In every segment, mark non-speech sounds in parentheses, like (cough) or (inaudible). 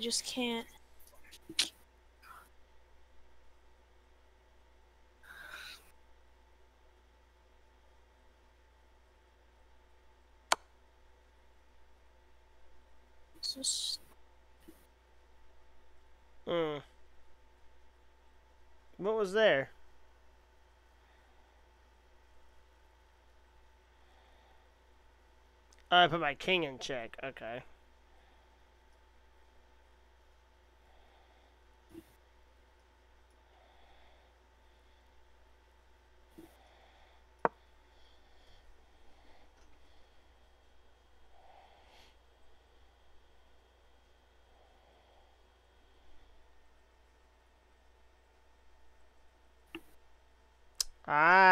just can't. Just Hmm. What was there? I put my king in check. Okay. Ah.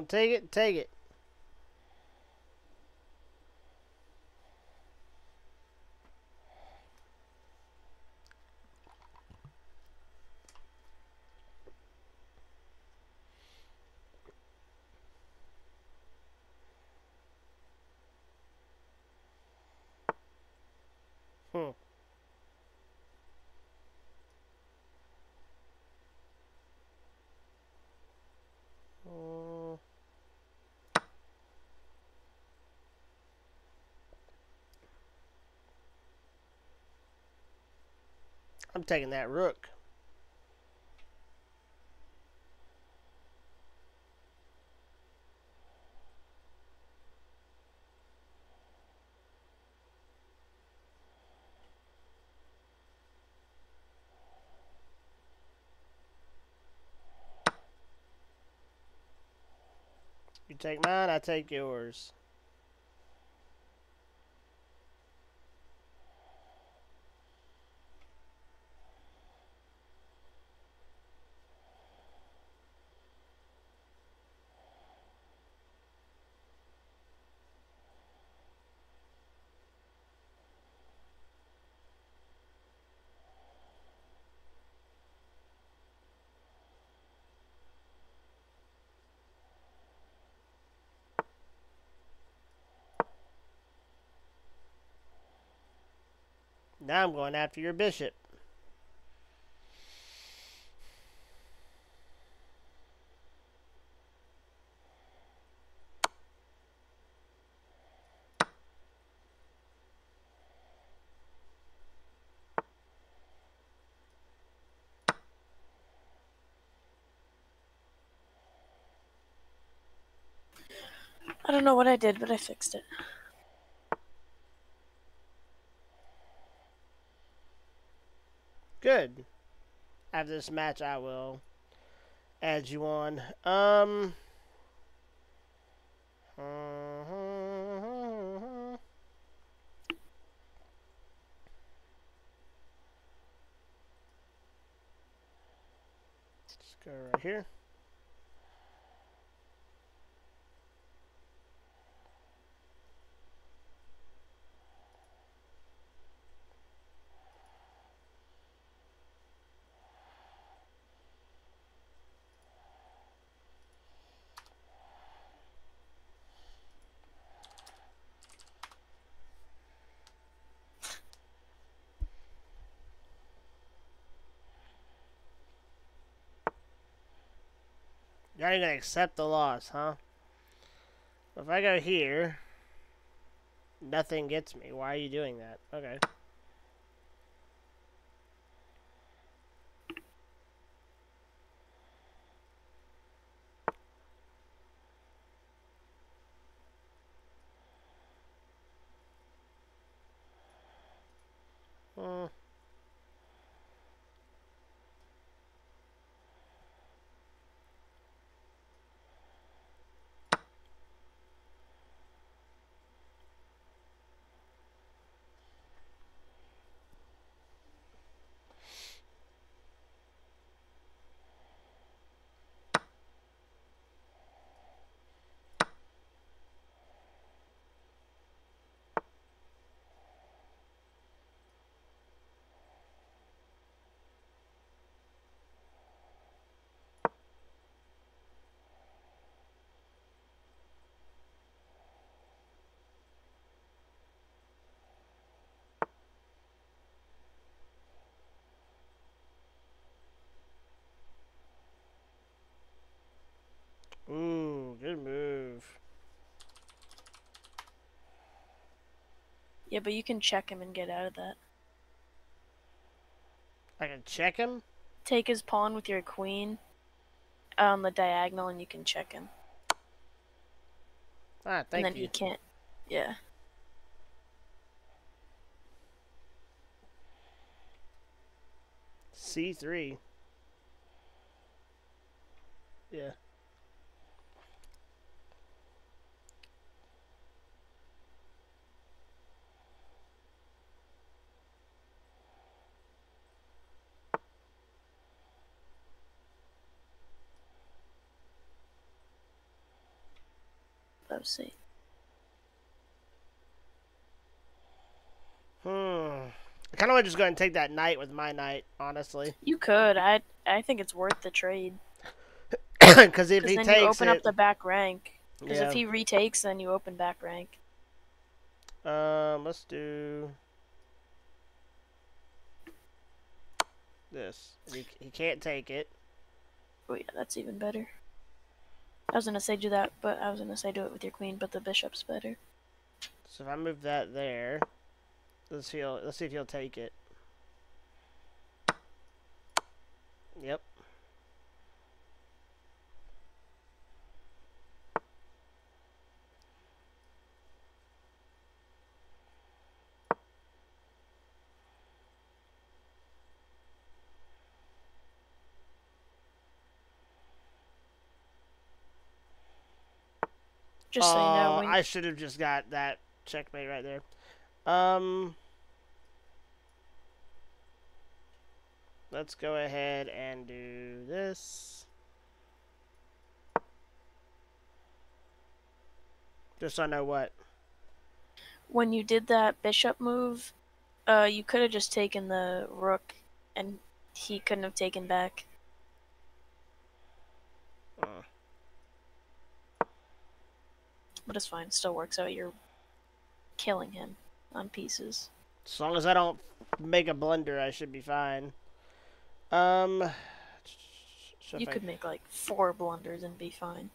Well, take it, take it. Hmm. Uh, I'm taking that rook. You take mine, I take yours. Now I'm going after your bishop. I don't know what I did, but I fixed it. good. After this match, I will add you on. Um. (laughs) Let's go right here. You're not even gonna accept the loss, huh? If I go here, nothing gets me. Why are you doing that? Okay. Hmm. Ooh, good move. Yeah, but you can check him and get out of that. I can check him. Take his pawn with your queen on the diagonal, and you can check him. Ah, thank you. and then you. he can't. Yeah. C three. Yeah. Let's see. Hmm. I kind of want to just go ahead and take that knight with my knight, honestly. You could. I I think it's worth the trade. (coughs) Because if Because he then takes you open it, up the back rank. Because yeah. if he retakes, then you open back rank. Um, let's do this. He, he can't take it. Oh yeah, that's even better. I was gonna say do that, but I was gonna say do it with your queen, but the bishop's better. So if I move that there, let's see. Let's see if he'll take it. Just so you know, Uh, when I should have just got that checkmate right there. Um, let's go ahead and do this. Just so I know what. when you did that bishop move, uh, you could have just taken the rook, and he couldn't have taken back. Uh, But it's fine. Still works out. You're killing him on pieces. as long as I don't make a blunder, I should be fine. Um, so you if I- could make like four blunders and be fine.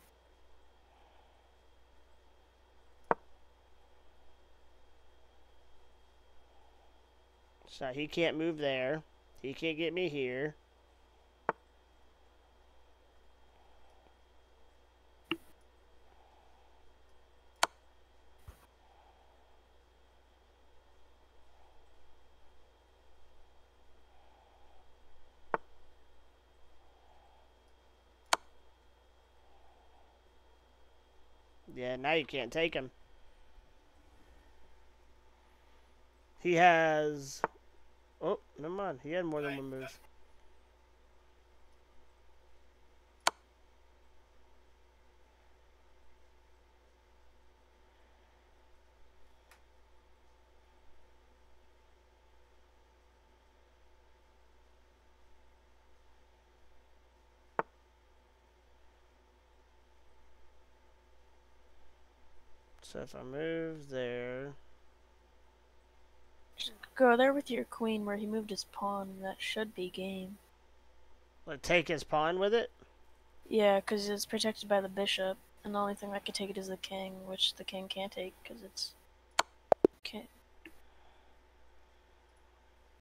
So he can't move there. He can't get me here. Yeah, now you can't take him. He has Oh, never mind. He had more than one move. So if I move there, Just go there with your queen where he moved his pawn. and That should be game. like take his pawn with it. Yeah, because it's protected by the bishop, and the only thing that could take it is the king, which the king can't take because it's